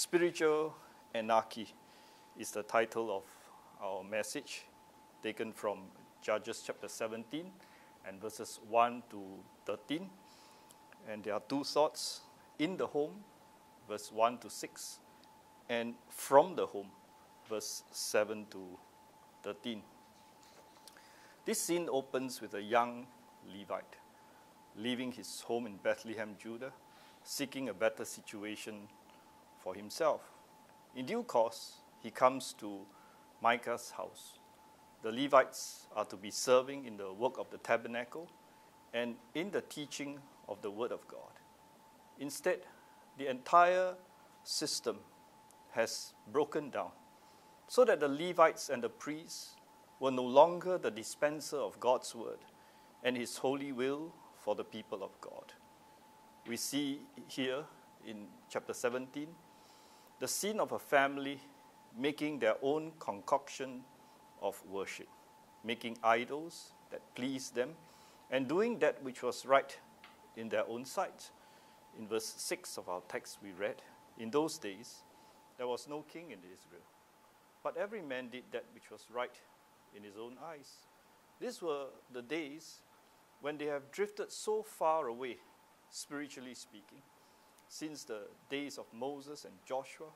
Spiritual Anarchy is the title of our message, taken from Judges chapter 17 and verses 1 to 13. And there are two thoughts in the home, verse 1 to 6, and from the home, verse 7 to 13. This scene opens with a young Levite leaving his home in Bethlehem, Judah, seeking a better situation for himself. In due course, he comes to Micah's house. The Levites are to be serving in the work of the tabernacle and in the teaching of the Word of God. Instead, the entire system has broken down so that the Levites and the priests were no longer the dispenser of God's Word and His holy will for the people of God. We see here in chapter 17 the scene of a family making their own concoction of worship, making idols that please them, and doing that which was right in their own sight. In verse 6 of our text, we read, In those days, there was no king in Israel, but every man did that which was right in his own eyes. These were the days when they have drifted so far away, spiritually speaking, since the days of Moses and Joshua,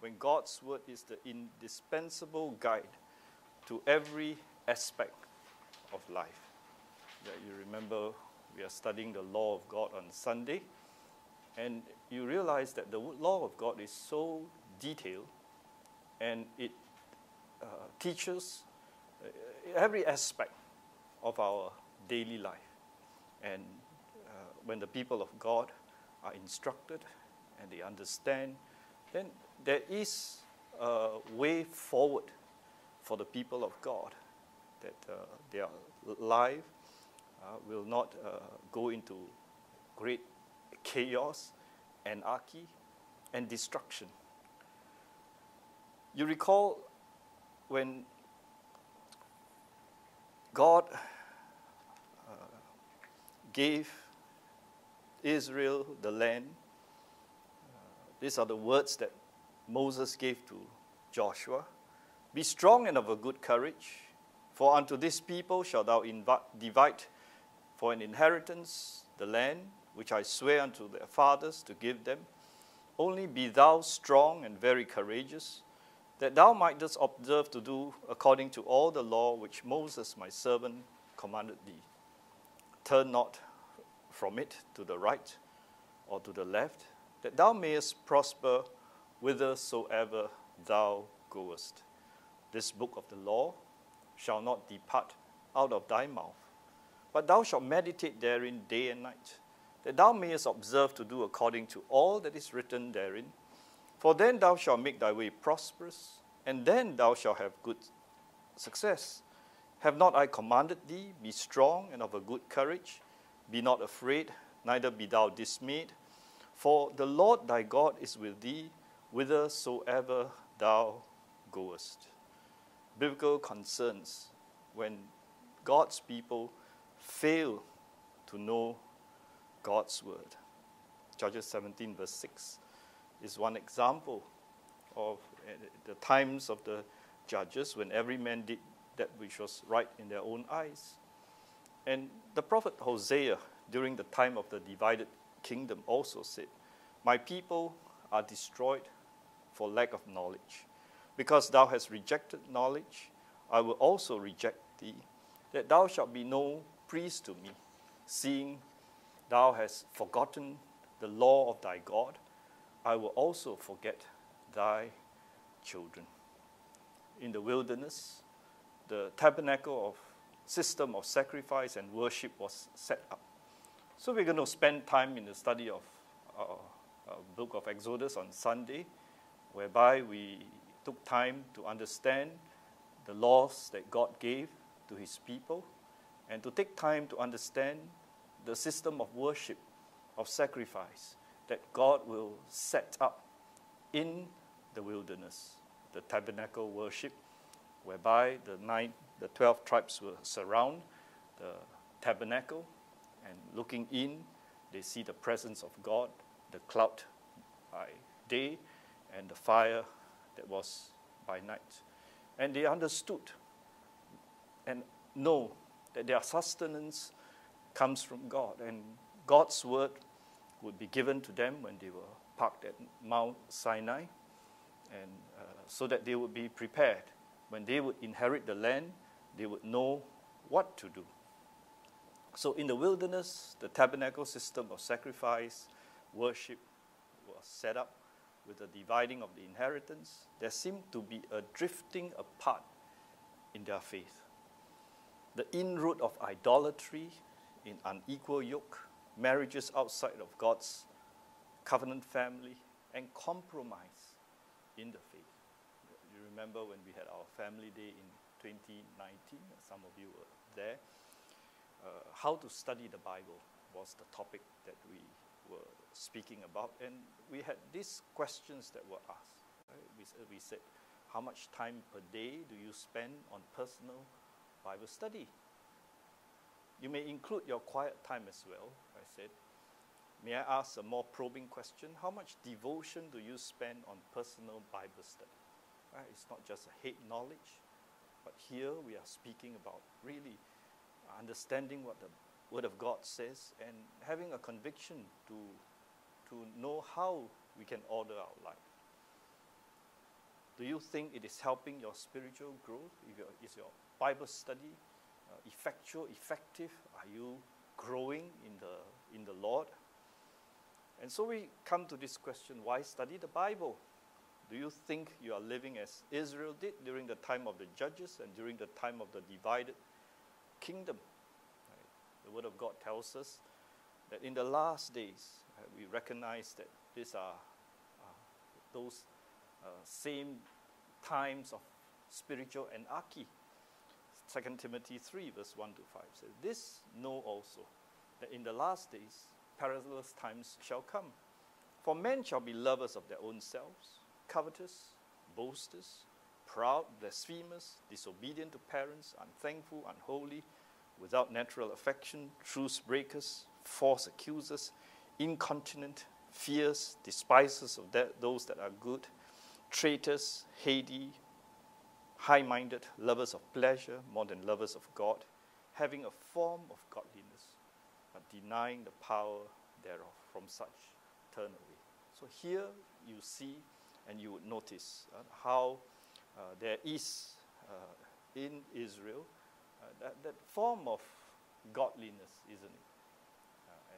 when God's word is the indispensable guide to every aspect of life. That you remember we are studying the law of God on Sunday, and you realize that the law of God is so detailed and it uh, teaches uh, every aspect of our daily life. And uh, when the people of God are instructed and they understand, then there is a way forward for the people of God that uh, their life uh, will not uh, go into great chaos, anarchy, and destruction. You recall when God uh, gave Israel the land, uh, these are the words that Moses gave to Joshua Be strong and of a good courage, for unto this people shalt thou divide for an inheritance the land which I swear unto their fathers to give them. Only be thou strong and very courageous, that thou mightest observe to do according to all the law which Moses my servant commanded thee. Turn not from it to the right or to the left, that thou mayest prosper whithersoever thou goest. This book of the law shall not depart out of thy mouth, but thou shalt meditate therein day and night, that thou mayest observe to do according to all that is written therein. For then thou shalt make thy way prosperous, and then thou shalt have good success. Have not I commanded thee, be strong and of a good courage? Be not afraid, neither be thou dismayed. For the Lord thy God is with thee whithersoever thou goest. Biblical concerns when God's people fail to know God's word. Judges 17, verse 6 is one example of eh, the times of the judges when every man did that which was right in their own eyes. And the prophet Hosea, during the time of the divided kingdom, also said, My people are destroyed for lack of knowledge. Because thou hast rejected knowledge, I will also reject thee, that thou shalt be no priest to me, seeing thou hast forgotten the law of thy God, I will also forget thy children. In the wilderness, the tabernacle of system of sacrifice and worship was set up. So we're going to spend time in the study of uh, uh, book of Exodus on Sunday whereby we took time to understand the laws that God gave to his people and to take time to understand the system of worship, of sacrifice that God will set up in the wilderness, the tabernacle worship, whereby the nine, the twelve tribes will surround the tabernacle, and looking in, they see the presence of God, the cloud by day, and the fire that was by night. And they understood and know that their sustenance comes from God, and God's word would be given to them when they were parked at Mount Sinai, and uh, so that they would be prepared. When they would inherit the land, they would know what to do. So, in the wilderness, the tabernacle system of sacrifice, worship was set up with the dividing of the inheritance. There seemed to be a drifting apart in their faith. The inroad of idolatry in unequal yoke, marriages outside of God's covenant family, and compromise in the faith. You remember when we had our family day in 2019, some of you were there. Uh, how to study the Bible was the topic that we were speaking about, and we had these questions that were asked. Right? We, we said, How much time per day do you spend on personal Bible study? You may include your quiet time as well, I said. May I ask a more probing question? How much devotion do you spend on personal Bible study? Right? It's not just a head knowledge, but here we are speaking about really understanding what the Word of God says and having a conviction to, to know how we can order our life. Do you think it is helping your spiritual growth? Is your Bible study uh, effectual, effective? Are you growing in the, in the Lord? And so we come to this question why study the Bible? Do you think you are living as Israel did during the time of the judges and during the time of the divided kingdom? Right? The Word of God tells us that in the last days, uh, we recognize that these are uh, those uh, same times of spiritual anarchy 2 Timothy 3, verse 1 to 5 says, This know also, that in the last days perilous times shall come. For men shall be lovers of their own selves, covetous, boasters, proud, blasphemers, disobedient to parents, unthankful, unholy, without natural affection, truce breakers, false accusers, incontinent, fierce, despisers of that, those that are good, traitors, heady, high minded, lovers of pleasure more than lovers of God, having a form of godliness, but denying the power thereof. From such, turn away. So here you see and you would notice uh, how uh, there is uh, in Israel uh, that, that form of godliness, isn't it?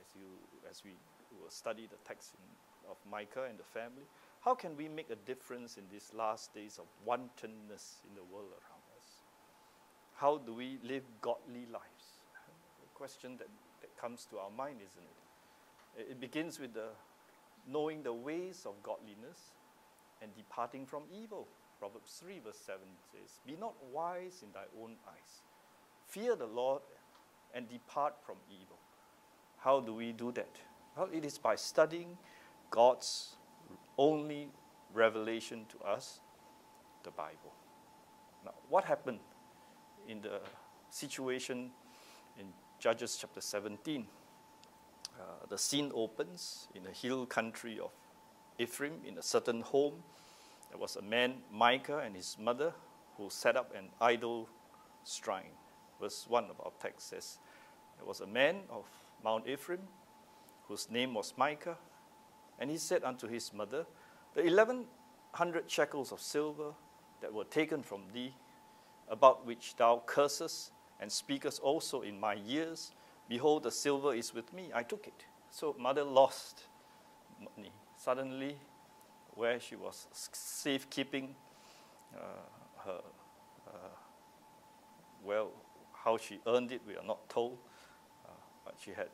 As, you, as we will study the text in, of Micah and the family, how can we make a difference in these last days of wantonness in the world around us? How do we live godly lives? A question that, that comes to our mind, isn't it? It begins with the knowing the ways of godliness and departing from evil. Proverbs 3, verse 7 says, Be not wise in thy own eyes. Fear the Lord and depart from evil. How do we do that? Well, it is by studying God's only revelation to us, the Bible. Now, what happened in the situation in Judges chapter 17? Uh, the scene opens in the hill country of Ephraim in a certain home. There was a man, Micah, and his mother, who set up an idol shrine. Verse 1 of our text says, There was a man of Mount Ephraim whose name was Micah, and he said unto his mother, The eleven hundred shekels of silver that were taken from thee, about which thou cursest and speakest also in my ears, behold, the silver is with me. I took it. So mother lost money. Suddenly, where she was safekeeping uh, her, uh, well, how she earned it, we are not told. Uh, but she had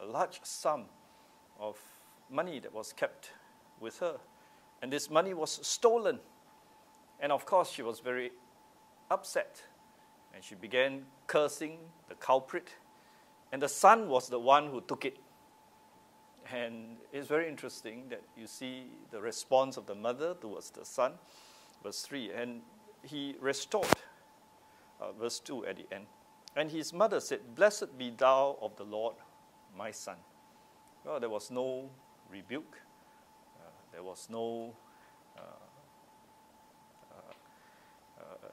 a large sum of money that was kept with her. And this money was stolen. And of course, she was very upset. And she began cursing the culprit. And the son was the one who took it. And it's very interesting that you see the response of the mother towards the son, verse 3. And he restored, uh, verse 2 at the end. And his mother said, Blessed be thou of the Lord, my son. Well, there was no rebuke, uh, there was no uh, uh, uh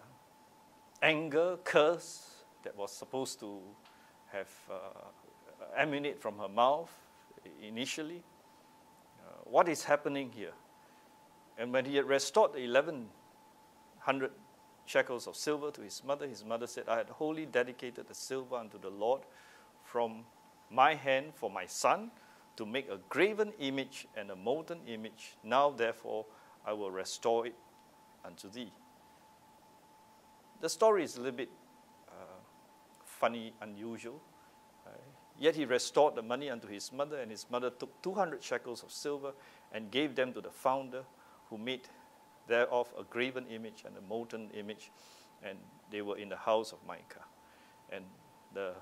anger, curse that was supposed to have uh, emanate from her mouth initially. Uh, what is happening here? And when he had restored the 1100 shekels of silver to his mother, his mother said, I had wholly dedicated the silver unto the Lord from my hand for my son to make a graven image and a molten image. Now, therefore, I will restore it unto thee. The story is a little bit uh, funny, unusual. Yet he restored the money unto his mother, and his mother took 200 shekels of silver and gave them to the founder, who made thereof a graven image and a molten image, and they were in the house of Micah. And the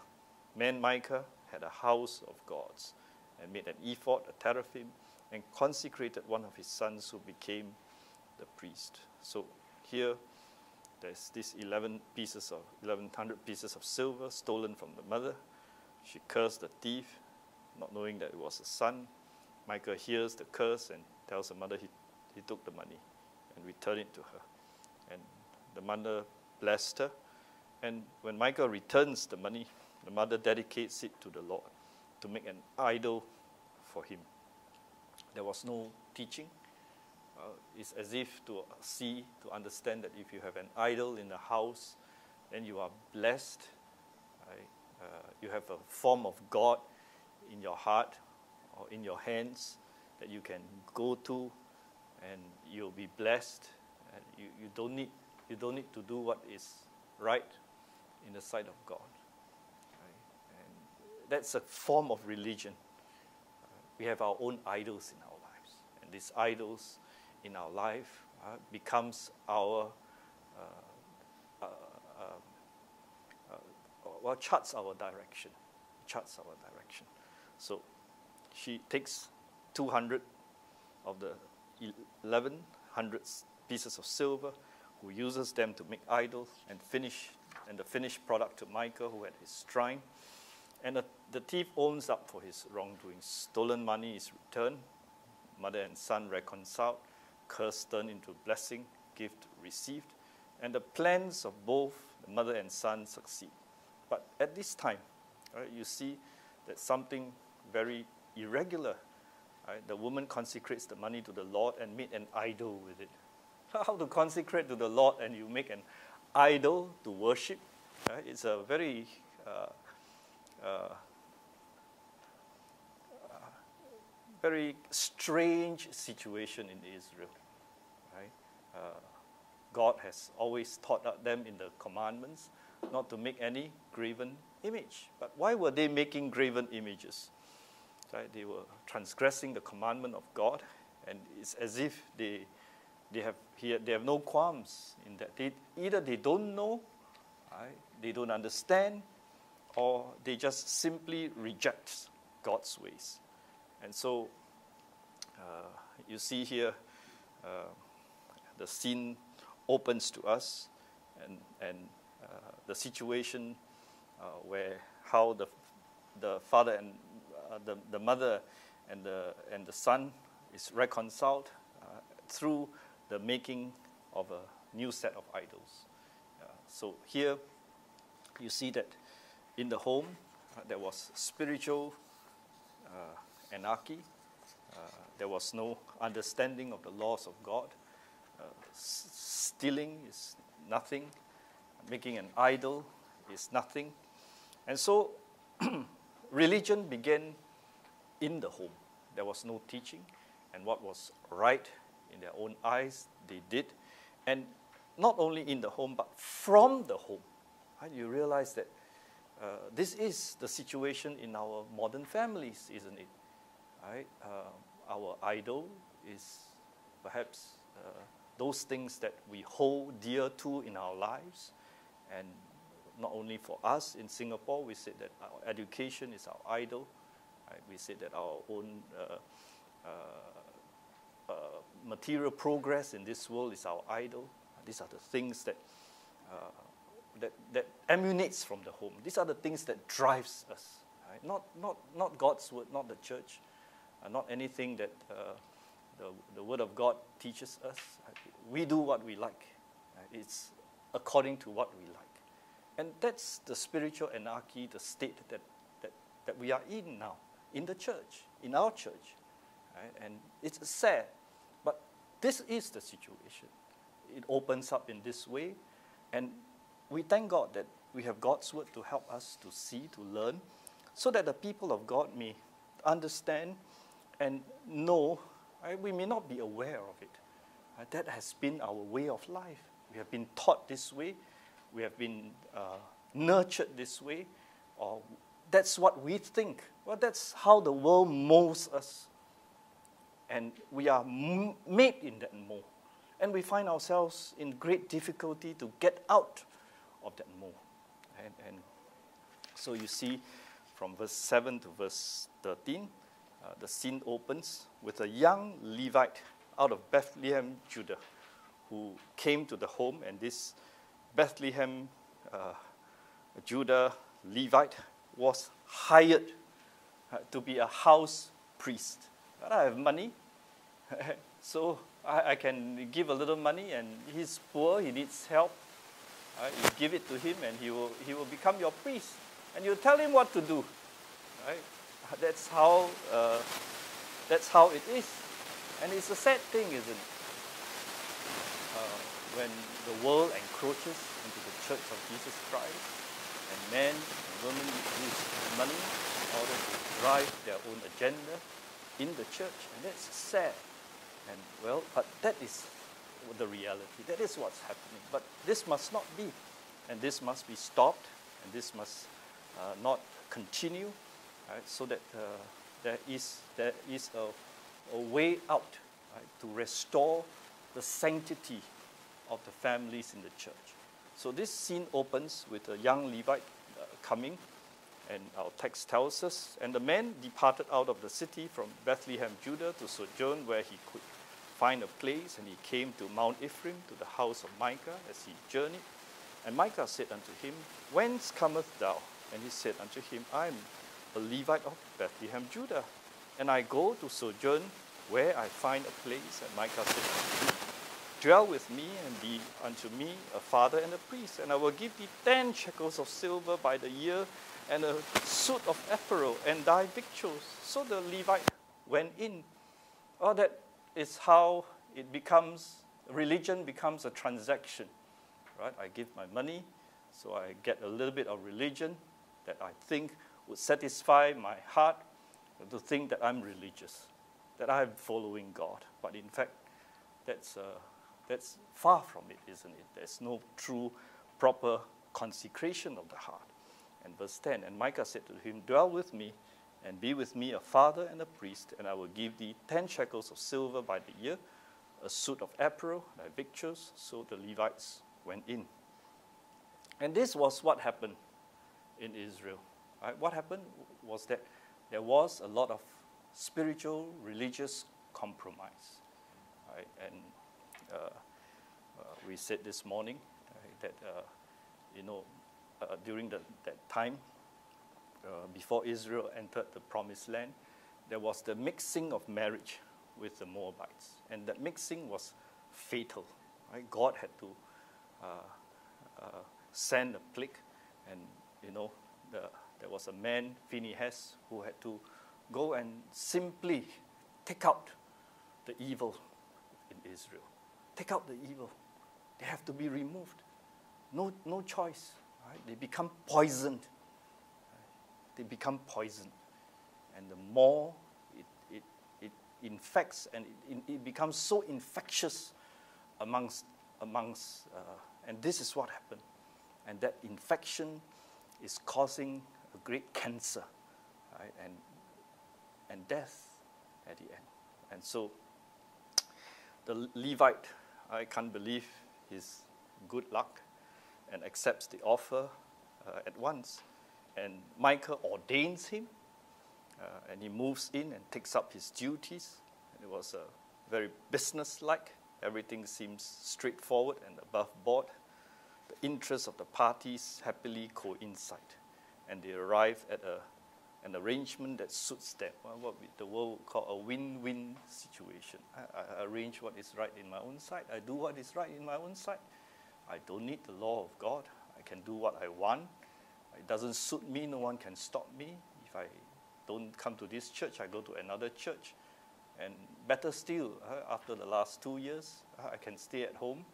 man Micah had a house of gods, and made an ephod, a teraphim, and consecrated one of his sons who became the priest. So here there's these 11 pieces of 1100 pieces of silver stolen from the mother she cursed the thief, not knowing that it was a son. Micah hears the curse and tells her mother he, he took the money and returned it to her. And the mother blessed her. And when Micah returns the money, the mother dedicates it to the Lord to make an idol for him. There was no teaching. Uh, it's as if to see, to understand that if you have an idol in the house, then you are blessed. Uh, you have a form of God in your heart or in your hands that you can go to and you'll be blessed. And you, you, don't need, you don't need to do what is right in the sight of God. Right? And that's a form of religion. Uh, we have our own idols in our lives. And these idols in our life uh, becomes our uh, well, charts our direction. Charts our direction. So she takes 200 of the 1100 pieces of silver, who uses them to make idols and finish, and the finished product to Micah, who had his shrine. And the, the thief owns up for his wrongdoing. Stolen money is returned, mother and son reconciled, curse turned into blessing, gift received, and the plans of both the mother and son succeed. But at this time, right, you see that something very irregular. Right? The woman consecrates the money to the Lord and made an idol with it. How to consecrate to the Lord and you make an idol to worship? Right? It's a very uh, uh, very strange situation in Israel. Right? Uh, God has always taught them in the commandments not to make any graven image. But why were they making graven images? Right? They were transgressing the commandment of God, and it's as if they, they, have, here they have no qualms in that. They, either they don't know, right? they don't understand, or they just simply reject God's ways. And so uh, you see here uh, the scene opens to us, and, and the situation uh, where how the, the father and uh, the, the mother and the, and the son is reconciled uh, through the making of a new set of idols. so here you see that in the home there was spiritual anarchy. Uh, there was no understanding of the laws of God. Uh, stealing is nothing making an idol is nothing. And so religion began in the home. There was no teaching, and what was right in their own eyes, they did. And not only in the home, but from the home. Right? You realize that uh, this is the situation in our modern families, isn't it? Right? Uh, our idol is perhaps uh, those things that we hold dear to in our lives and not only for us in Singapore, we said that our education is our idol. Right? We said that our own uh, uh, uh, material progress in this world is our idol. These are the things that, uh, that, that emanates from the home. These are the things that drives us. Right? Not, not, not God's word, not the church, uh, not anything that uh, the, the word of God teaches us. We do what we like. It's according to what we like. And that's the spiritual anarchy, the state that, that, that we are in now, in the church, in our church. Right? And it's sad, but this is the situation. It opens up in this way, and we thank God that we have God's word to help us to see, to learn, so that the people of God may understand and know. Right? We may not be aware of it. Right? That has been our way of life. We have been taught this way, we have been uh, nurtured this way, or that's what we think. Well, that's how the world molds us. And we are made in that mold. And we find ourselves in great difficulty to get out of that mold. And, and so you see from verse 7 to verse 13, uh, the scene opens with a young Levite out of Bethlehem, Judah, who came to the home, and this Bethlehem, uh, Judah Levite was hired uh, to be a house priest. But I have money, so I, I, can give a little money, and he's poor, he needs help. Uh, you give it to him, and he will, he will become your priest. And you tell him what to do. Right? That's how, uh, that's how it is. And it's a sad thing, isn't it? When the world encroaches into the church of Jesus Christ, and men and women use money in order to drive their own agenda in the church, and that's sad. And well, but that is the reality. That is what's happening. But this must not be, and this must be stopped, and this must uh, not continue, right, so that uh, there is there is a, a way out right, to restore the sanctity of the families in the church. So this scene opens with a young Levite uh, coming, and our text tells us, and the man departed out of the city from Bethlehem, Judah, to sojourn where he could find a place, and he came to Mount Ephraim, to the house of Micah, as he journeyed. And Micah said unto him, Whence comest thou? And he said unto him, I am a Levite of Bethlehem, Judah, and I go to sojourn where I find a place. And Micah said Dwell with me and be unto me a father and a priest, and I will give thee ten shekels of silver by the year, and a suit of apparel, and thy victuals. So the Levite went in. Oh, that is how it becomes, religion becomes a transaction, right? I give my money, so I get a little bit of religion that I think would satisfy my heart to think that I'm religious, that I'm following God. But in fact, that's, uh, that's far from it, isn't it? There's no true, proper consecration of the heart. And verse 10 And Micah said to him, Dwell with me and be with me a father and a priest, and I will give thee ten shekels of silver by the year, a suit of apparel, thy victuals. So the Levites went in. And this was what happened in Israel. Right? What happened was that there was a lot of spiritual, religious compromise. Right? And we said this morning right, that, uh, you know, uh, during the, that time, uh, before Israel entered the promised land, there was the mixing of marriage with the Moabites. And that mixing was fatal. Right? God had to uh, send a plague, and, you know, the there was a man, Phinehas, who had to go and simply take out the evil in Israel. Take out the evil. They have to be removed. No, no choice. Right? They become poisoned. They become poisoned. And the more it, it, it infects and it, it becomes so infectious amongst, amongst uh, and this is what happened. And that infection is causing a great cancer, right? And, and death at the end. And so the Levite, I can't believe his good luck and accepts the offer uh, at once. And Micah ordains him, uh, and he moves in and takes up his duties. And it was uh, very business-like. Everything seems straightforward and above board. The interests of the parties happily coincide and they arrive at a, an arrangement that suits them. Well, what the world call a win-win situation. I, I, arrange what is right in my own sight. I do what is right in my own sight. I don't need the law of God. I can do what I want. It doesn't suit me, no one can stop me. If I don't come to this church, I go to another church. And better still, uh, after the last two years, uh, I can stay at home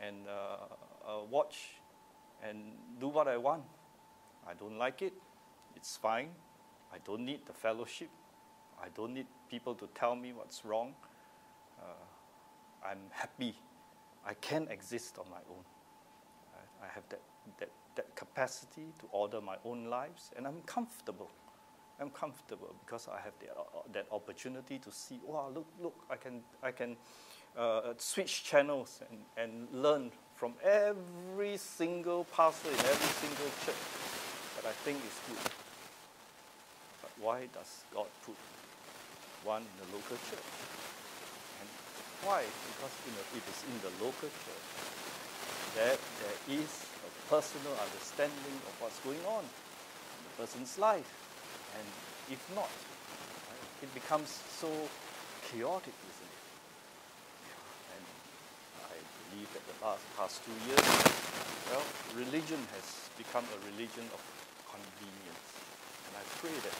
and uh, uh, watch and do what I want. I don't like it, it's fine. I don't need the fellowship. I don't need people to tell me what's wrong. Uh, I'm happy. I can exist on my own. I, have that, that, that capacity to order my own lives, and I'm comfortable. I'm comfortable because I have the, uh, that opportunity to see, wow, look, look, I can, I can uh, switch channels and, and learn from every single pastor in every single church that I think is good. Why does God put one in the local church? And why? Because you know, it is in the local church that there is a personal understanding of what's going on in the person's life. And if not, it becomes so chaotic, isn't it? And I believe that the last past two years, well, religion has become a religion of convenience. And I pray that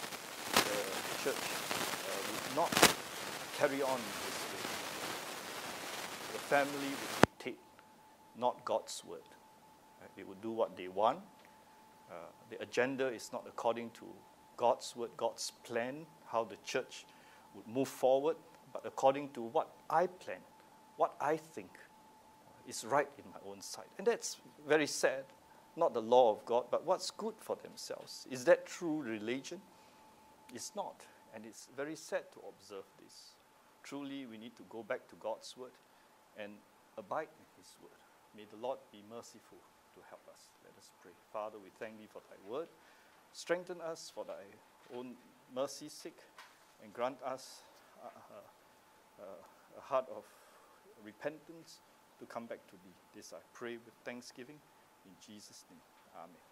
the church uh, would not carry on this way. The family would dictate not God's word. Right? They would do what they want. Uh, the agenda is not according to God's word, God's plan, how the church would move forward, but according to what I plan, what I think is right in my own sight. And that's very sad. Not the law of God, but what's good for themselves. Is that true religion? It's not. And it's very sad to observe this. Truly, we need to go back to God's word and abide in His word. May the Lord be merciful to help us. Let us pray. Father, we thank Thee for Thy word. Strengthen us for Thy own mercy's sake and grant us a, a, a heart of repentance to come back to Thee. This I pray with thanksgiving in Jesus' name. Amen.